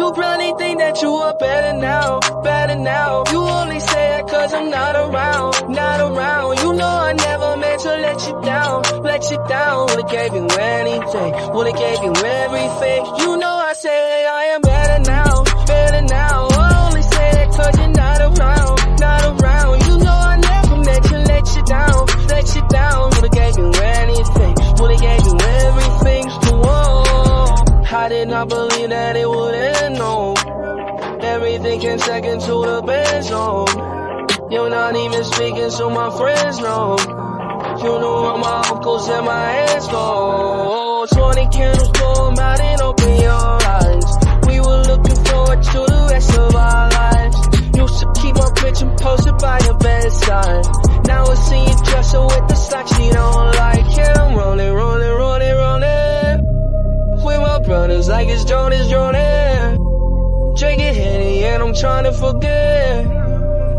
think that you are better now, better now. You only say that cause I'm not around, not around. You know I never meant to let you down, let you down. Would've gave you anything, would've gave you everything. You know I say I am better now, better now. I only say that cause you're not around, not around. You know I never meant to let you down, let you down. Would've gave you anything, would've gave you everything. Whoa, I did not believe that it would end. Everything came second to the no. You're not even speaking, so my friends know. You know where my uncles and my aunts go. 20 candles blow 'em out and open your eyes. We were looking forward to the rest of our lives. Used to keep my picture posted by your bedside. Now I see you dressing with the socks she don't like. Yeah, I'm rolling, rolling, rolling, rolling. With my brothers like it's Jonas, Jonas. Drinking Henny and I'm trying to forget.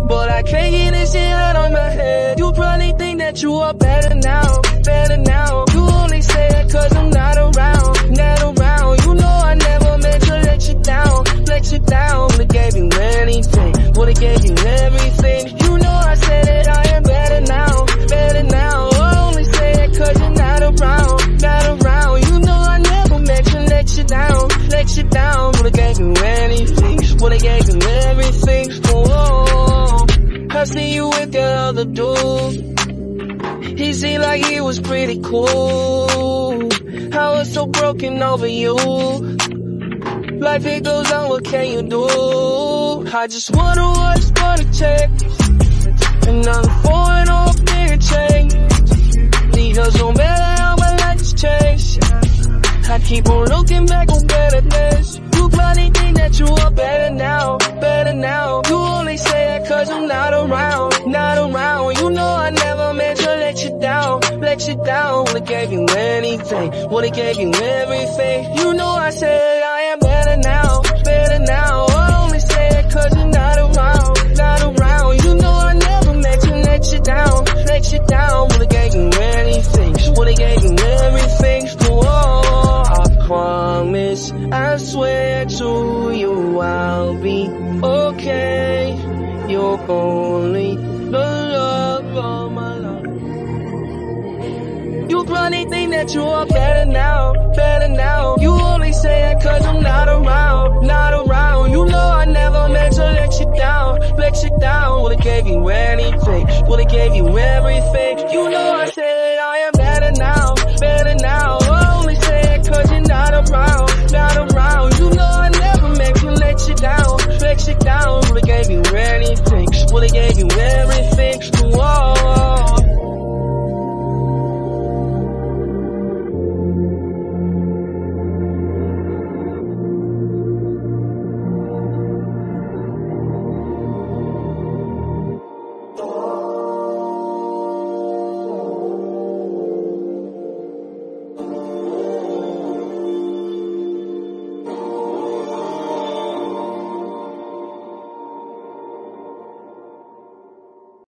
But I can't get this shit out of my head. You probably think that you are better now, better now. You only say that cause I'm not around, I see you with that other dude. He seemed like he was pretty cool. I was so broken over you. Life it goes on, what can you do? I just wonder what's gonna change. And I'm falling off bigger change. Because no matter how my life's changed, I keep on looking back on better days. You probably think that you are better now, better now. You not around, not around. You know I never meant to let you down, let you down. Would've gave you anything, would've gave you everything. You know I said I am better now, better now. I only say that cause you're not around, not around. You know I never meant to let you down, let you down. Would've gave you anything, would've gave you everything. Whoa, I promise, I swear to you I'll be okay. You're only the love of my life. You probably think that you are better now, better now. You only say that cause I'm not around, not around. You know I never meant to let you down, let you down. Would've gave you anything, would've gave you everything.